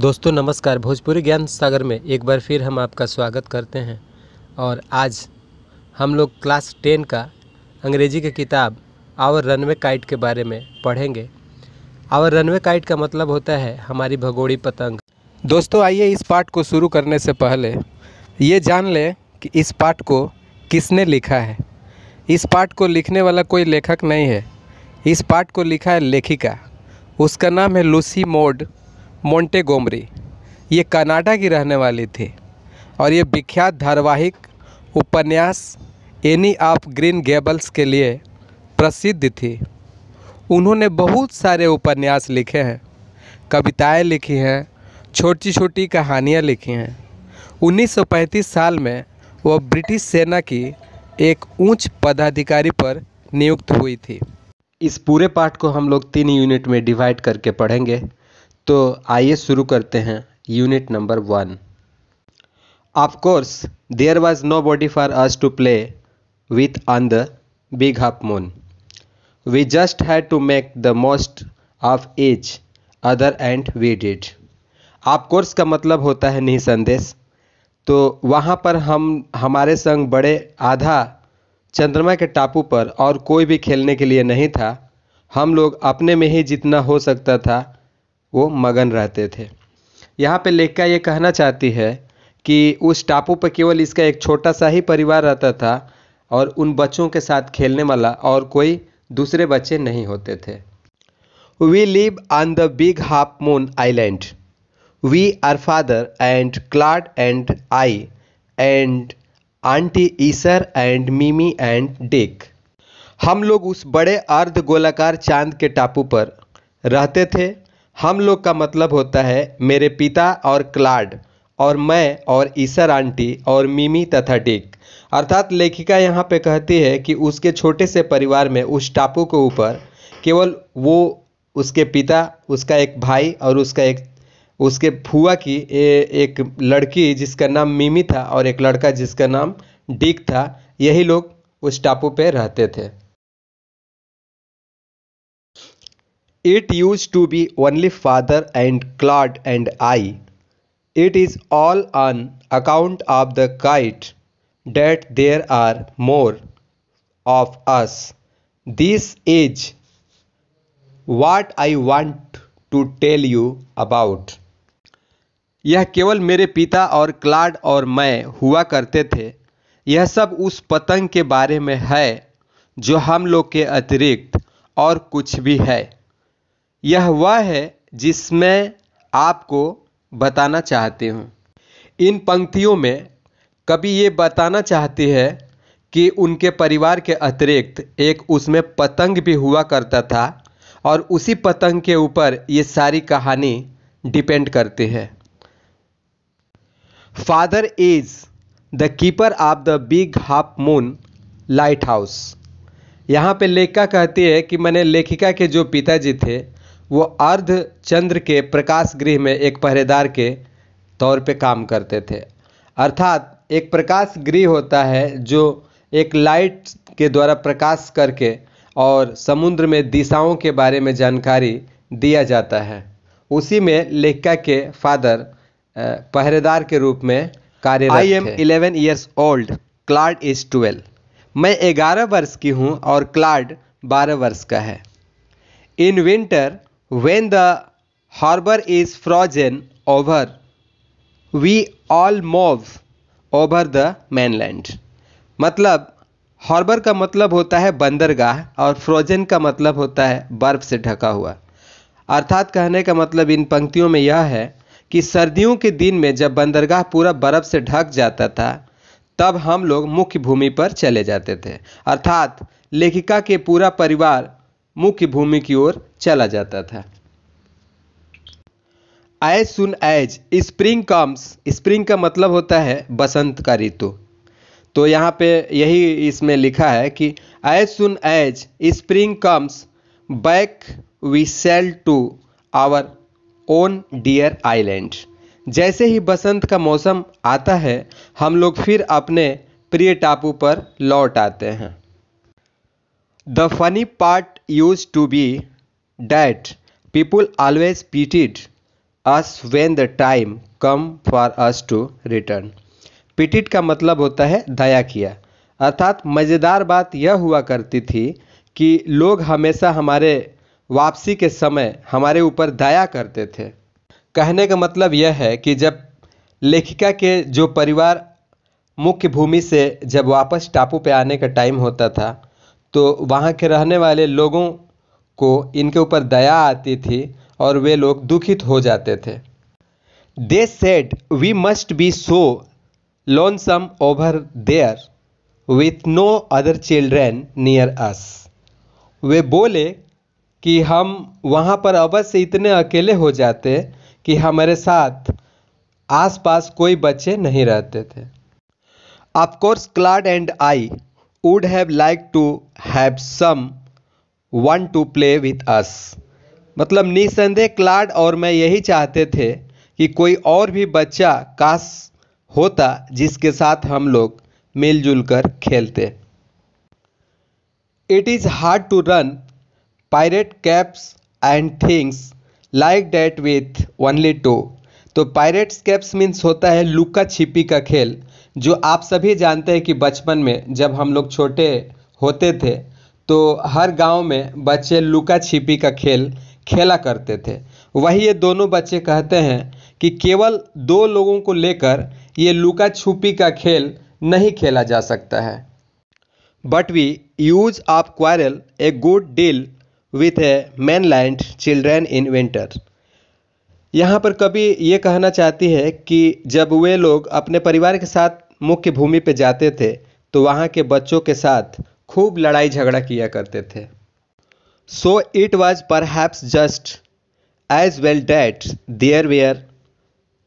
दोस्तों, नमस्कार। भोजपुरी ज्ञान सागर में एक बार फिर हम आपका स्वागत करते हैं। और आज हम लोग क्लास टेन का अंग्रेज़ी की किताब, आवर रनवे काइट के बारे में पढ़ेंगे। आवर रनवे काइट का मतलब होता है हमारी भगोड़ी पतंग। दोस्तों, आइए इस पाठ को शुरू करने से पहले ये जान लें कि इस पाठ को किसने लिखा है। इस पाठ को लिखने वाला कोई लेखक नहीं है। इस पाठ को लिखा है लेखिका। उसका नाम है लूसी मोड। मोंटेगोमरी। ये कनाडा की रहने वाली थी और ये विख्यात धारावाहिक उपन्यास एनी ऑफ़ ग्रीन गेबल्स के लिए प्रसिद्ध थी। उन्होंने बहुत सारे उपन्यास लिखे हैं, कविताएँ लिखी हैं छोटी छोटी कहानियाँ लिखी हैं। 1935 साल में वह ब्रिटिश सेना की एक उच्च पदाधिकारी पर नियुक्त हुई थी। इस पूरे पाठ को हम लोग तीन यूनिट में डिवाइड करके पढ़ेंगे। तो आइए शुरू करते हैं unit number one of course there was nobody for us to play with on the big half moon we just had to make the most of each other and we did of course का मतलब होता है निसंदेश तो वहाँ पर हम, हमारे संग बड़े आधा चंद्रमा के टापू पर और कोई भी खेलने के लिए नहीं था। हम लोग अपने में ही जितना हो सकता था वो मगन रहते थे। यहाँ पे लेखिका ये कहना चाहती है कि उस टापू पर केवल इसका एक छोटा सा ही परिवार रहता था और उन बच्चों के साथ खेलने वाला और कोई दूसरे बच्चे नहीं होते थे। We live on the big half moon island we are father and Claude and I and aunty Isa and Mimi and Dick हम लोग उस बड़े अर्ध गोलाकार चाँद के टापू पर रहते थे। हम लोग का मतलब होता है मेरे पिता और क्लाड और मैं और ईसर आंटी और मिमी तथा डिक। अर्थात लेखिका यहाँ पे कहती है कि उसके छोटे से परिवार में उस टापू के ऊपर केवल वो उसके पिता उसका एक भाई और उसका एक उसके फुआ की ए, एक लड़की जिसका नाम मिमी था और एक लड़का जिसका नाम डिक था यही लोग उस टापू पे रहते थे। It used to be only father and Claude and I. It is all on account of the kite that there are more of us. This is what I want to tell you about. यह केवल मेरे पिता और Claude और मैं हुआ करते थे यह सब उस पतंग के बारे में है जो हम लोग के अतिरिक्त और कुछ भी है यह वह है जिसमें आपको बताना चाहती हूँ। इन पंक्तियों में कभी ये बताना चाहती है कि उनके परिवार के अतिरिक्त एक उसमें पतंग भी हुआ करता था और उसी पतंग के ऊपर ये सारी कहानी डिपेंड करती है। Father is the keeper of the big half moon lighthouse यहाँ पे लेखिका कहती है कि मैंने लेखिका के जो पिताजी थे वो अर्ध चंद्र के प्रकाश गृह में एक पहरेदार के तौर पे काम करते थे। अर्थात एक प्रकाश गृह होता है जो एक लाइट के द्वारा प्रकाश करके और समुद्र में दिशाओं के बारे में जानकारी दिया जाता है। उसी में लेखिका के फादर पहरेदार के रूप में कार्य I am eleven years old Claude is twelve मैं ग्यारह वर्ष की हूँ और क्लाड बारह वर्ष का है। In winter when the harbor is frozen over, we all move over the mainland. मतलब हार्बर का मतलब होता है बंदरगाह और फ्रोजन का मतलब होता है बर्फ़ से ढका हुआ। अर्थात कहने का मतलब इन पंक्तियों में यह है कि सर्दियों के दिन में जब बंदरगाह पूरा बर्फ़ से ढक जाता था, तब हम लोग मुख्य भूमि पर चले जाते थे। अर्थात लेखिका के पूरा परिवार मुख्य भूमि की ओर चला जाता था। As soon as spring comes. Spring का मतलब होता है बसंत का ऋतु। तो यहाँ पे यही इसमें लिखा है कि as soon as spring comes, back we sail to our own dear island. जैसे ही बसंत का मौसम आता है, हम लोग फिर अपने प्रिय टापू पर लौट आते हैं। The funny part used to be that people always pitied us when the time come for us to return pitied का मतलब होता है दया किया। अर्थात मज़ेदार बात यह हुआ करती थी कि लोग हमेशा हमारे वापसी के समय हमारे ऊपर दया करते थे। कहने का मतलब यह है कि जब लेखिका के जो परिवार मुख्य भूमि से जब वापस टापू पे आने का टाइम होता था तो वहाँ के रहने वाले लोगों को इनके ऊपर दया आती थी और वे लोग दुखित हो जाते थे। They said we must be so lonesome over there with no other children near us वे बोले कि हम वहाँ पर अवश्य इतने अकेले हो जाते कि हमारे साथ आसपास कोई बच्चे नहीं रहते थे। Of course Claude and I would have like to have someone to play with us मतलब निसंदेह क्लाड और मैं यही चाहते थे कि कोई और भी बच्चा काश होता जिसके साथ हम लोग मिलजुल कर खेलते। It is hard to run pirate caps and things like that with only two तो पायरेट्स कैप्स मीन्स होता है लुका छिपी का खेल, जो आप सभी जानते हैं कि बचपन में जब हम लोग छोटे होते थे तो हर गाँव में बच्चे लुका छिपी का खेल, खेला करते थे। वही ये दोनों बच्चे कहते हैं कि केवल दो लोगों को लेकर ये लुका छुपी का खेल नहीं खेला जा सकता है। But we used of quarrel a good deal with a mainland children in winter यहाँ पर कभी ये कहना चाहती है कि जब वे लोग अपने परिवार के साथ मुख्य भूमि पर जाते थे तो वहाँ के बच्चों के साथ खूब लड़ाई झगड़ा किया करते थे। So it was perhaps just as well that there were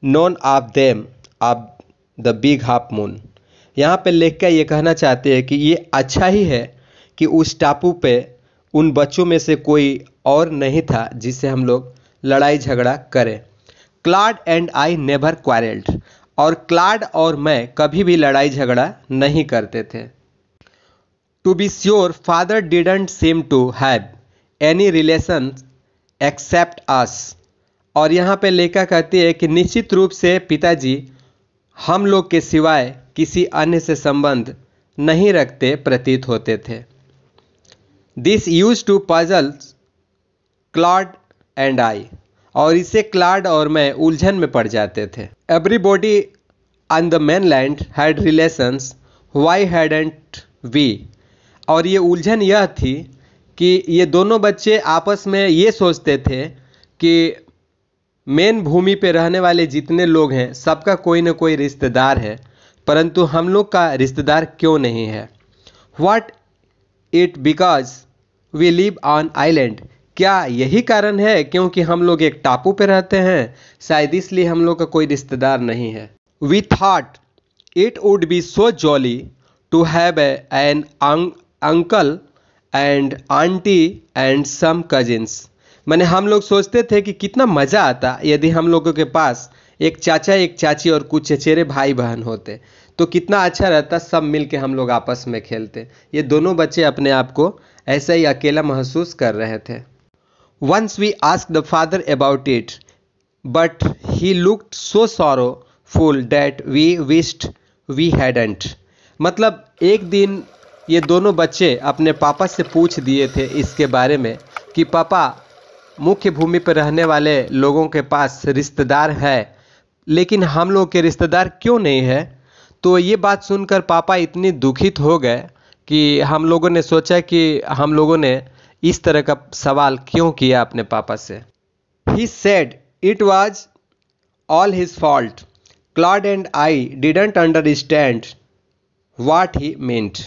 none of them of the big half moon यहाँ पर पे लेखक ये कहना चाहते हैं कि ये अच्छा ही है कि उस टापू पे उन बच्चों में से कोई और नहीं था जिससे हम लोग लड़ाई झगड़ा करें। Claude and I never quarrelled और क्लाड और मैं कभी भी लड़ाई झगड़ा नहीं करते थे। To be sure father didn't seem to have any relation except us और यहाँ पे लेखा कहती है कि निश्चित रूप से पिताजी हम लोग के सिवाय किसी अन्य से संबंध नहीं रखते, प्रतीत होते थे। This used to puzzle Claude and I और इसे क्लाड और मैं उलझन में पड़ जाते थे। Everybody on the mainland had relations why hadn't we और ये उलझन यह थी कि ये दोनों बच्चे आपस में ये सोचते थे कि मेन भूमि पे रहने वाले जितने लोग हैं, सबका कोई ना कोई रिश्तेदार है, परंतु हम लोग का रिश्तेदार क्यों नहीं है? What it because we live on island क्या यही कारण है क्योंकि हम लोग एक टापू पे रहते हैं? शायद इसलिए हम लोग का कोई रिश्तेदार नहीं है। We thought it would be so jolly to have an uncle and aunty and some cousins मैंने हम लोग सोचते थे कि कितना मज़ा आता यदि हम लोगों के पास एक चाचा, एक चाची और कुछ चचेरे भाई बहन होते। तो कितना अच्छा रहता सब मिल के हम लोग आपस में खेलते। ये दोनों बच्चे अपने आप को ऐसा ही अकेला महसूस कर रहे थे। Once we ask the father about it but he looked so sorrowful that we wished we hadn't मतलब एक दिन ये दोनों बच्चे अपने पापा से पूछ दिए थे इसके बारे में कि, पापा, मुख्य भूमि पर रहने वाले लोगों के पास रिश्तेदार है, लेकिन हम लोग के रिश्तेदार क्यों नहीं है? तो ये बात सुनकर पापा इतनी दुखित हो गए कि हम लोगों ने सोचा कि हम लोगों ने इस तरह का सवाल क्यों किया अपने पापा से। He said it was all his fault Claude and I didn't understand what he meant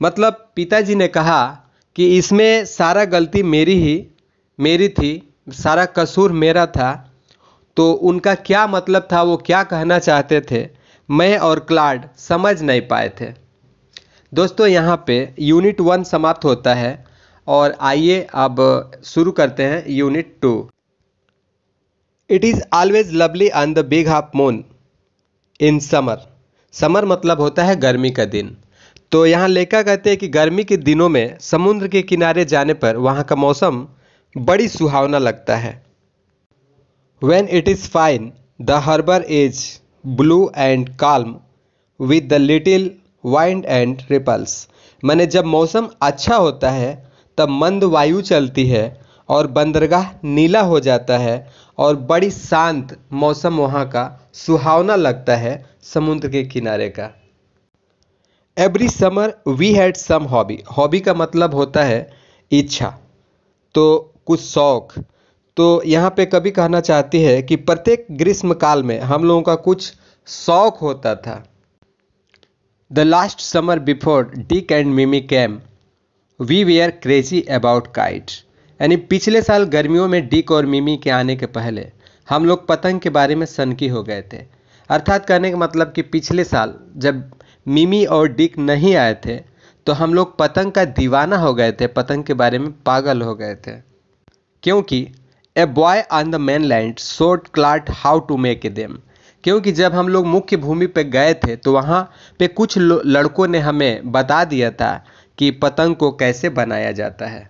मतलब पिताजी ने कहा कि इसमें सारा गलती मेरी ही, मेरी थी, सारा कसूर मेरा था। तो उनका क्या मतलब था, वो क्या कहना चाहते थे, मैं और क्लाड समझ नहीं पाए थे। दोस्तों, यहाँ पे यूनिट वन समाप्त होता है और आइए अब शुरू करते हैं unit two. It is always lovely on the big half moon in summer summer मतलब होता है गर्मी का दिन। तो यहाँ लेखा कहते हैं कि गर्मी के दिनों में समुद्र के किनारे जाने पर वहाँ का मौसम बड़ी सुहावना लगता है। When it is fine the harbour is blue and calm with the little wind and ripples मैंने जब मौसम अच्छा होता है, तब मंद वायु चलती है और बंदरगाह नीला हो जाता है और बड़ी शांत मौसम वहाँ का सुहावना लगता है समुद्र के किनारे का। Every summer we had some hobby hobby का मतलब होता है इच्छा। तो कुछ शौक। तो यहाँ पे कभी कहना चाहती है कि प्रत्येक ग्रीष्म काल में हम लोगों का कुछ शौक होता था। The last summer before Dick and Mimi came we we are crazy about kite यानी पिछले साल गर्मियों में डिक और मिमी के आने के पहले हम लोग पतंग के बारे में सनकी हो गए थे। अर्थात कहने का मतलब कि पिछले साल जब मिमी और डिक नहीं आए थे तो हम लोग पतंग का दीवाना हो गए थे, पतंग के बारे में पागल हो गए थे। क्योंकि a boy on the mainland taught Claude how to make a them. क्योंकि जब हम लोग मुख्य भूमि पे गए थे तो वहाँ पे कुछ लड़कों ने हमें बता दिया था कि पतंग को कैसे बनाया जाता है।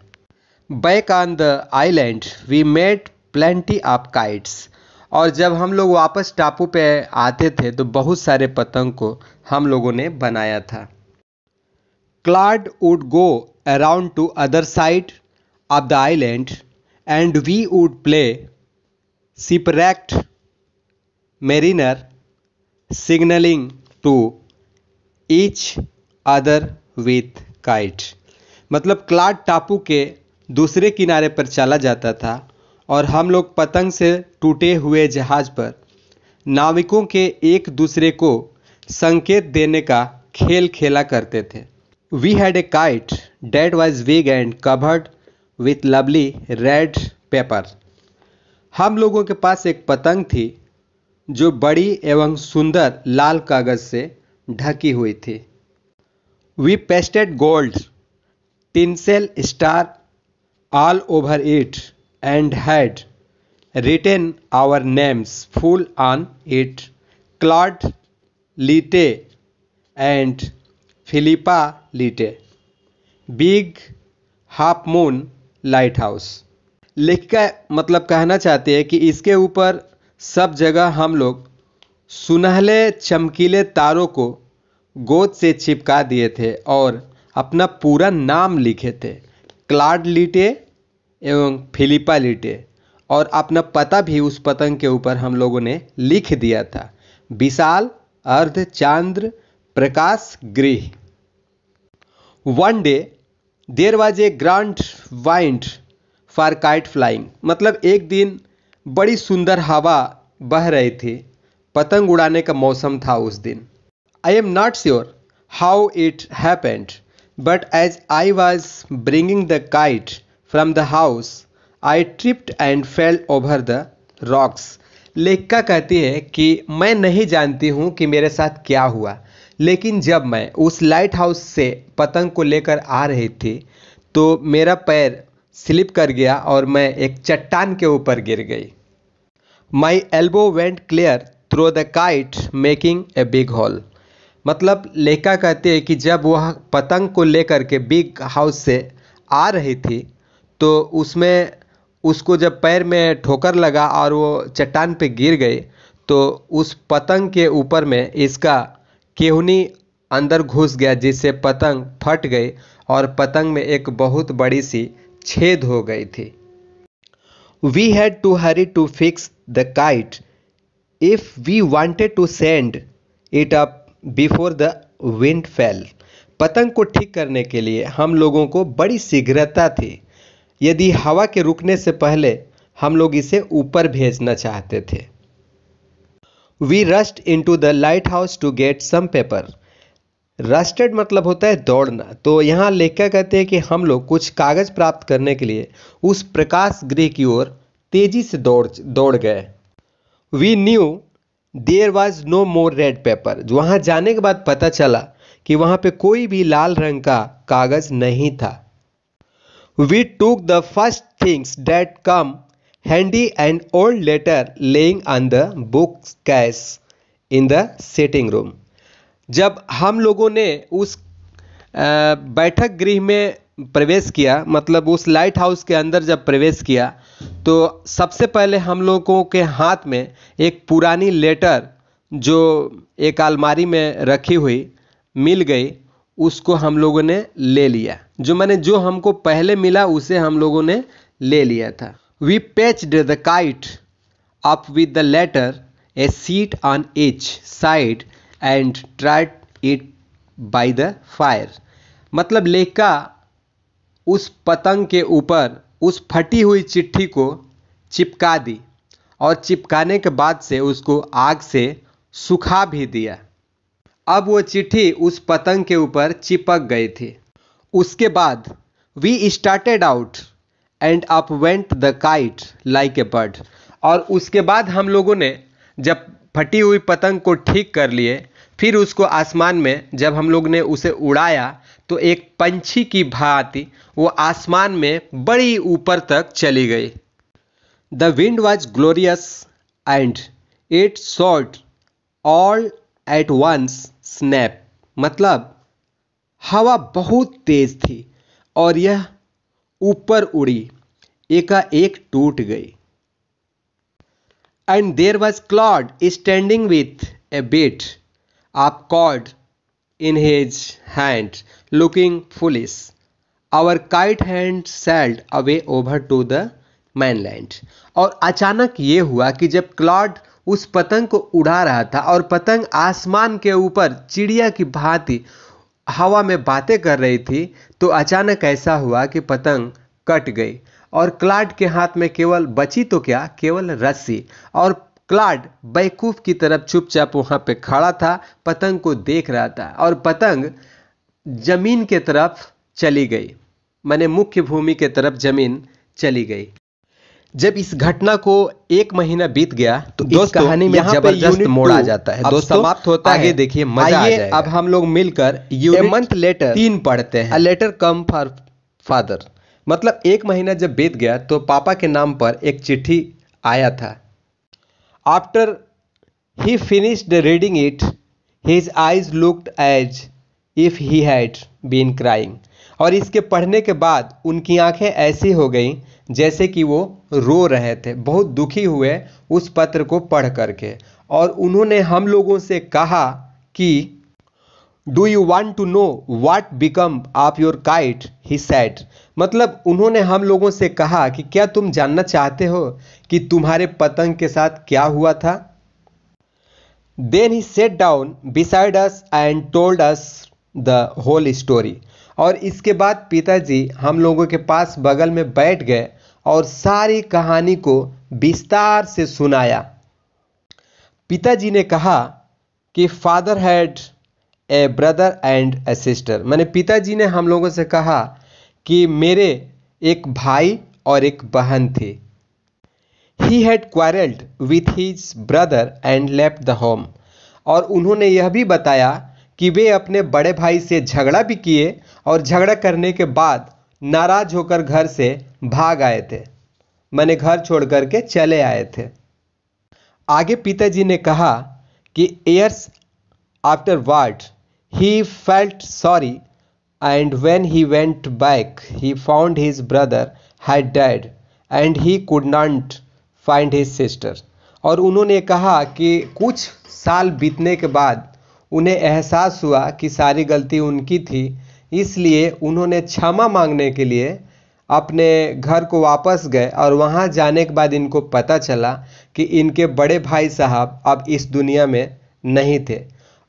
Back on the island we made plenty of kites और जब हम लोग वापस टापू पे आते थे तो बहुत सारे पतंग को हम लोगों ने बनाया था। Claude would go around to other side of the island and we would play shipwrecked mariner signalling to each other with kite मतलब क्लाड टापू के दूसरे किनारे पर चला जाता था। और हम लोग पतंग से टूटे हुए जहाज़ पर नाविकों के एक दूसरे को संकेत देने का खेल खेला करते थे। We had a kite that was big and covered with lovely red paper हम लोगों के पास एक पतंग थी, जो बड़ी एवं सुंदर लाल कागज़ से ढकी हुई थी। We pasted gold tinsel star all over it and had written our names full on it Claude Leete and Philippa Leete Big Half Moon Lighthouse लेखिका मतलब कहना चाहते हैं कि इसके ऊपर सब जगह हम लोग सुनहले चमकीले तारों को गोद से चिपका दिए थे और अपना पूरा नाम लिखे थे। क्लाड लीटे एवं फिलिपा लीटे। और अपना पता भी उस पतंग के ऊपर हम लोगों ने लिख दिया था। विशाल, अर्ध चांद्र, प्रकाश, गृह। One day there was a grand wind for kite flying मतलब एक दिन बड़ी सुंदर हवा बह रही थी। पतंग उड़ाने का मौसम था उस दिन। I am not sure how it happened but as I was bringing the kite from the house I tripped and fell over the rocks लेखिका कहती है कि मैं नहीं जानती हूँ कि मेरे साथ क्या हुआ, लेकिन जब मैं उस लाइट हाउस से पतंग को लेकर आ रही थी तो मेरा पैर स्लिप कर गया और मैं एक चट्टान के ऊपर गिर गई। My elbow went clear through the kite making a big hole मतलब लेखा कहते हैं कि जब वह पतंग को लेकर के बिग हाउस से आ रही थी तो उसमें, उसको जब पैर में ठोकर लगा और वो चट्टान पे गिर गई तो उस पतंग के ऊपर में इसका केहनी अंदर घुस गया, जिससे पतंग फट गई और पतंग में एक बहुत बड़ी सी छेद हो गई थी। We had to hurry to fix the kite if we wanted to send it up before the wind fell पतंग को ठीक करने के लिए हम लोगों को बड़ी शीघ्रता थी। यदि हवा के रुकने से पहले हम लोग इसे ऊपर भेजना चाहते थे। We rushed in to the lighthouse to get some paper rushed मतलब होता है दौड़ना। तो यहाँ लेखक कहते हैं कि हम लोग कुछ कागज़ प्राप्त करने के लिए उस प्रकाश गृह की ओर तेज़ी से दौड़ दौड़ गए। We knew there was no more red paper वहाँ जाने के बाद पता चला कि वहाँ पे कोई भी लाल रंग का कागज़ नहीं था। Took the first things that come handy and old letter lying on the bookcase in the sitting room जब हम लोगों ने उस बैठक गृह में प्रवेश किया मतलब उस लाइट हाउस के अंदर जब प्रवेश किया तो सबसे पहले हम लोगों के हाथ में एक पुरानी लेटर जो एक अलमारी में रखी हुई, मिल गई। उसको हम लोगों ने ले लिया। जो मैंने, जो हमको पहले मिला, उसे हम लोगों ने ले लिया था। We patched the kite up with the letter a sheet on each side and dried it by the fire मतलब लेका उस पतंग के ऊपर, उस फटी हुई चिट्ठी को चिपका दी, और चिपकाने के बाद से उसको आग से सुखा भी दिया। अब वो चिट्ठी उस पतंग के ऊपर चिपक गई थी। उसके बाद we started out and up went the kite like a bird और उसके बाद हम लोगों ने जब फटी हुई पतंग को ठीक कर लिए, फिर उसको आसमान में जब हम लोग ने उसे उड़ाया तो एक पंछी की भांति वो आसमान में बड़ी ऊपर तक चली गई। The wind was glorious and it soared all at once snap मतलब हवा बहुत तेज थी और यह ऊपर उड़ी, एकाएक टूट गई। And there was Claude standing with a bit of cord in his hand looking foolish our kite had sailed away over to the mainland और अचानक यह हुआ कि जब क्लॉड उस पतंग को उड़ा रहा था और पतंग आसमान के ऊपर चिड़िया की भांति हवा में बातें कर रही थी तो अचानक ऐसा हुआ कि पतंग कट गई और क्लाड के हाथ में केवल बची तो क्या? केवल रस्सी। और क्लाड बैकूफ की तरफ़ चुपचाप वहाँ पे खड़ा था, पतंग को देख रहा था और पतंग ज़मीन के तरफ़ चली गई। मैंने मुख्य भूमि के तरफ़ ज़मीन चली गई। जब इस घटना को एक महीना बीत गया तो इस कहानी में ज़बरदस्त मोड़ आ जाता है। दोस्तों समाप्त होता आगे देखिए मज़ा आ जाएगा। अब हम लोग मिलकर मंथ लेटर तीन पढ़ते हैं। लेटर कम फॉर फादर मतलब एक महीना जब बीत गया तो पापा के नाम पर एक चिट्ठी आया था। After he finished reading it his eyes looked as if he had been crying और इसके पढ़ने के बाद उनकी आँखें ऐसी हो गई जैसे कि वो रो रहे थे, बहुत दुखी हुए उस पत्र को पढ़ करके। और उन्होंने हम लोगों से कहा कि do you want to know what become of your kite he said मतलब उन्होंने हम लोगों से कहा कि क्या तुम जानना चाहते हो कि तुम्हारे पतंग के साथ क्या हुआ था? Then he sat down beside us and told us the whole story और इसके बाद पिताजी हम लोगों के पास बगल में बैठ गए और सारी कहानी को विस्तार से सुनाया। पिताजी ने कहा कि father had a brother and a sister. मैंने पिताजी ने हम लोगों से कहा कि मेरे एक भाई और एक बहन थे। He had quarrelled with his brother and left the home और उन्होंने यह भी बताया कि वे अपने बड़े भाई से झगड़ा भी किए और झगड़ा करने के बाद नाराज़ होकर घर से भाग आए थे। मैंने घर छोड़ करके चले आए थे। आगे पिताजी ने कहा कि years afterward he felt sorry and when he went back he found his brother had died, and he could not find his sister. और उन्होंने कहा कि कुछ साल बीतने के बाद उन्हें एहसास हुआ कि सारी गलती उनकी थी इसलिए उन्होंने क्षमा मांगने के लिए अपने घर को वापस गए और वहाँ जाने के बाद इनको पता चला कि इनके बड़े भाई साहब अब इस दुनिया में नहीं थे।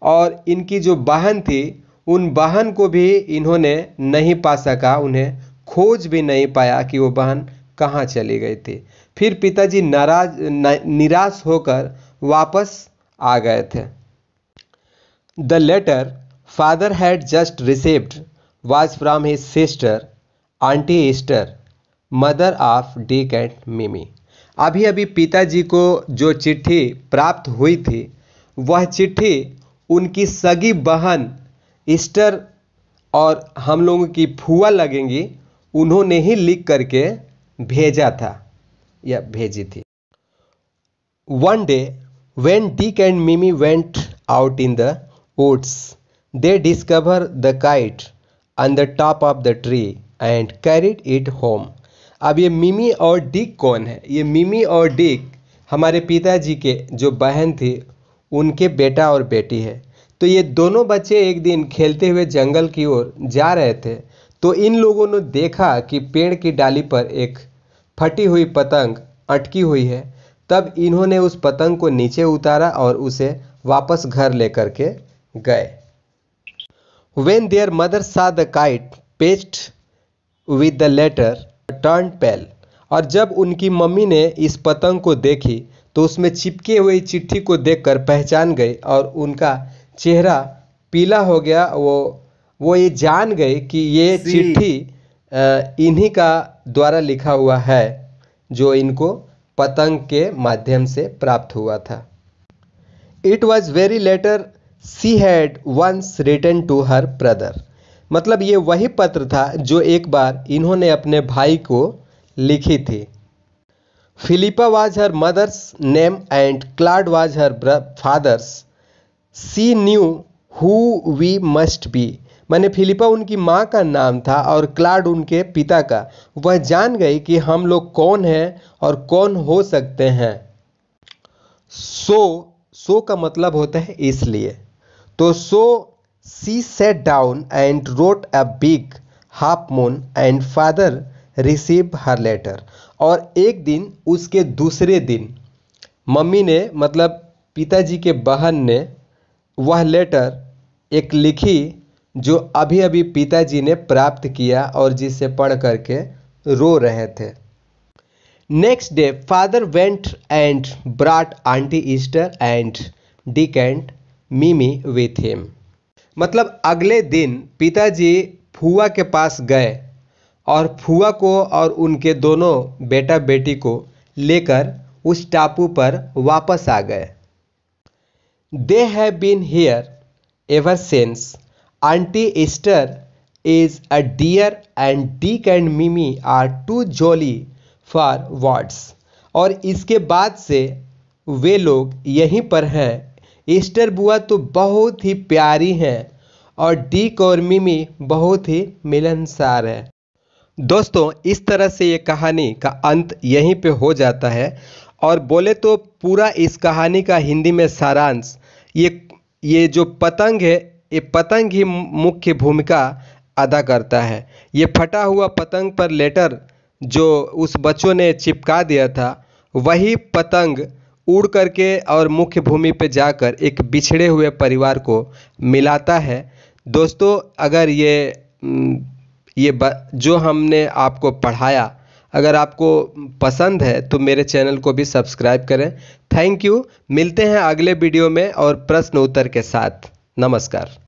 और इनकी जो बहन थी, उन बहन को भी इन्होंने नहीं पा सका, उन्हें खोज भी नहीं पाया कि वो बहन कहाँ चली गई थी। फिर पिताजी नाराज़ निराश होकर वापस आ गए थे। The letter father had just received was from his sister Aunt Esther mother of Dick and Mimi अभी अभी पिताजी को जो चिट्ठी प्राप्त हुई थी, वह चिट्ठी उनकी सगी बहन ईस्टर और हम लोगों की फुआ लगेंगी, उन्होंने ही लिख करके भेजा था, या भेजी थी। One day when Dick and Mimi went out in the woods they discover the kite on the top of the tree and carried it home अब ये मिमी और डिक कौन है? ये मिमी और डिक हमारे पिताजी के जो बहन थी, उनके बेटा और बेटी है। तो ये दोनों बच्चे एक दिन खेलते हुए जंगल की ओर जा रहे थे। तो इन लोगों ने देखा कि पेड़ की डाली पर एक फटी हुई पतंग अटकी हुई है। तब इन्होंने उस पतंग को नीचे उतारा और उसे वापस घर लेकर के गए। When their mother saw the kite paste with the letter turn pale और जब उनकी मम्मी ने इस पतंग को देखी तो उसमें चिपके हुई चिट्ठी को देखकर पहचान गई और उनका चेहरा पीला हो गया। वो वो ये जान गए कि ये चिट्ठी इन्हीं का द्वारा लिखा हुआ है जो इनको पतंग के माध्यम से प्राप्त हुआ था। It was very letter she had once written to her brother मतलब ये वही पत्र था जो एक बार इन्होंने अपने भाई को लिखी थी। Philippa was her mother's name and Claude was her father's she knew who we must be मैंने फिलिपा उनकी माँ का नाम था और क्लाड उनके पिता का। वह जान गई कि हम लोग कौन हैं और कौन हो सकते हैं। सो so, सो so का मतलब होता है इसलिए। तो so she sat down and wrote a Big Half Moon and father receive her letter. और एक दिन उसके दूसरे दिन, मम्मी ने मतलब पिताजी के बहन ने, वह लेटर एक लिखी जो अभी अभी पिताजी ने प्राप्त किया और जिसे पढ़ करके रो रहे थे। Next day father went and brought Aunt Esther and Dick and Mimi with him मतलब अगले दिन पिताजी फुआ के पास गए और फुआ को और उनके दोनों बेटा बेटी को लेकर उस टापू पर वापस आ गए। They have been here ever since Aunt Esther is a dear and Dick and Mimi are too jolly for words और इसके बाद से वे लोग यहीं पर हैं। ईस्टर बुआ तो बहुत ही प्यारी हैं और डीक और मिमी बहुत ही मिलनसार है। दोस्तों, इस तरह से ये कहानी का अंत यहीं पे हो जाता है और बोले तो पूरा इस कहानी का हिंदी में सारांश। ये ये जो पतंग है, ये पतंग ही मुख्य भूमिका अदा करता है। ये फटा हुआ पतंग पर लेटर जो उस बच्चों ने चिपका दिया था, वही पतंग उड़ करके और मुख्य भूमि पे जाकर एक बिछड़े हुए परिवार को मिलाता है। दोस्तों, अगर ये ये जो हमने आपको पढ़ाया, अगर आपको पसंद है तो मेरे चैनल को भी सब्सक्राइब करें। Thank you. मिलते हैं अगले वीडियो में और प्रश्न उत्तर के साथ। नमस्कार।